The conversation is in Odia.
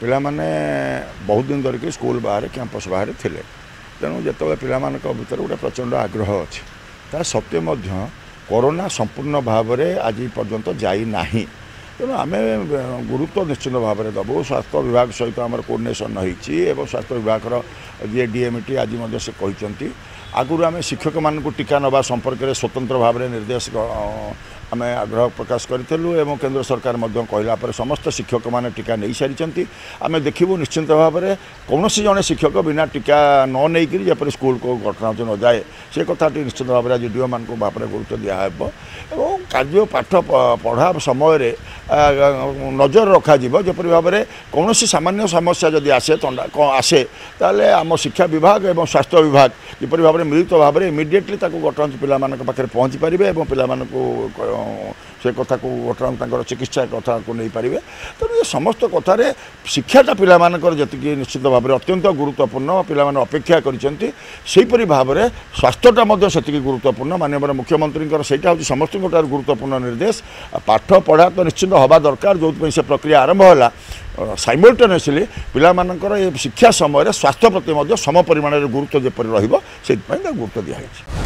ପିଲାମାନେ ବହୁତ ଦିନ ଧରିକି ସ୍କୁଲ ବାହାରେ କ୍ୟାମ୍ପସ୍ ବାହାରେ ଥିଲେ। ତେଣୁ ଯେତେବେଳେ ପିଲାମାନଙ୍କ ଭିତରେ ଗୋଟେ ପ୍ରଚଣ୍ଡ ଆଗ୍ରହ ଅଛି ତା ସତ୍ତ୍ୱେ ମଧ୍ୟ କରୋନା ସମ୍ପୂର୍ଣ୍ଣ ଭାବରେ ଆଜି ପର୍ଯ୍ୟନ୍ତ ଯାଇନାହିଁ। ତେଣୁ ଆମେ ଗୁରୁତ୍ୱ ନିଶ୍ଚିତ ଭାବରେ ଦେବୁ। ସ୍ୱାସ୍ଥ୍ୟ ବିଭାଗ ସହିତ ଆମର କୋର୍ଡ଼ିନେସନ୍ ହୋଇଛି ଏବଂ ସ୍ୱାସ୍ଥ୍ୟ ବିଭାଗର ଯିଏ ଡିଏମ୍ଟି ଆଜି ମଧ୍ୟ ସେ କହିଛନ୍ତି ଆଗରୁ ଆମେ ଶିକ୍ଷକମାନଙ୍କୁ ଟିକା ନେବା ସମ୍ପର୍କରେ ସ୍ୱତନ୍ତ୍ର ଭାବରେ ନିର୍ଦ୍ଦେଶ ଆମେ ଆଗ୍ରହ ପ୍ରକାଶ କରିଥିଲୁ ଏବଂ କେନ୍ଦ୍ର ସରକାର ମଧ୍ୟ କହିଲା ପରେ ସମସ୍ତ ଶିକ୍ଷକମାନେ ଟିକା ନେଇସାରିଛନ୍ତି ଆମେ ଦେଖିବୁ ନିଶ୍ଚିନ୍ତ ଭାବରେ କୌଣସି ଜଣେ ଶିକ୍ଷକ ବିନା ଟିକା ନ ନେଇକରି ଯେପରି ସ୍କୁଲକୁ ଘଟଣା ନଯାଏ ସେ କଥାଟି ନିଶ୍ଚିତ ଭାବରେ ଆଜି ଡିଓମାନଙ୍କୁ ଭାବରେ ଗୁରୁତ୍ୱ ଦିଆହେବ। ଏବଂ କାର୍ଯ୍ୟ ପାଠ ପଢ଼ା ସମୟରେ ନଜର ରଖାଯିବ ଯେପରି ଭାବରେ କୌଣସି ସାମାନ୍ୟ ସମସ୍ୟା ଯଦି ଆସେ ଥଣ୍ଡା ଆସେ ତାହେଲେ ଆମ ଶିକ୍ଷା ବିଭାଗ ଏବଂ ସ୍ୱାସ୍ଥ୍ୟ ବିଭାଗ କିପରି ଭାବରେ ମିଳିତ ଭାବରେ ଇମିଡ଼ିଏଟଲି ତାକୁ ଘଟଣା ପିଲାମାନଙ୍କ ପାଖରେ ପହଞ୍ଚି ପାରିବେ ଏବଂ ପିଲାମାନଙ୍କୁ ସେ କଥାକୁ ଘଟଣା ତାଙ୍କର ଚିକିତ୍ସା କଥାକୁ ନେଇପାରିବେ। ତେଣୁ ଏ ସମସ୍ତ କଥାରେ ଶିକ୍ଷାଟା ପିଲାମାନଙ୍କର ଯେତିକି ନିଶ୍ଚିତ ଭାବରେ ଅତ୍ୟନ୍ତ ଗୁରୁତ୍ୱପୂର୍ଣ୍ଣ ପିଲାମାନେ ଅପେକ୍ଷା କରିଛନ୍ତି ସେହିପରି ଭାବରେ ସ୍ୱାସ୍ଥ୍ୟଟା ମଧ୍ୟ ସେତିକି ଗୁରୁତ୍ୱପୂର୍ଣ୍ଣ। ମାନ୍ୟବର ମୁଖ୍ୟମନ୍ତ୍ରୀଙ୍କର ସେଇଟା ହେଉଛି ସମସ୍ତଙ୍କଠାରୁ ଗୁରୁତ୍ୱପୂର୍ଣ୍ଣ ନିର୍ଦ୍ଦେଶ। ପାଠ ପଢ଼ା ତ ନିଶ୍ଚିନ୍ତ ହେବା ଦରକାର ଯେଉଁଥିପାଇଁ ସେ ପ୍ରକ୍ରିୟା ଆରମ୍ଭ ହେଲା। ସାଇମଲ୍ଟେନିୟସଲି ପିଲାମାନଙ୍କର ଏ ଶିକ୍ଷା ସମୟରେ ସ୍ୱାସ୍ଥ୍ୟ ପ୍ରତି ମଧ୍ୟ ସମ ପରିମାଣରେ ଗୁରୁତ୍ୱ ଯେପରି ରହିବ ସେଥିପାଇଁ ତାକୁ ଗୁରୁତ୍ୱ ଦିଆହେଇଛି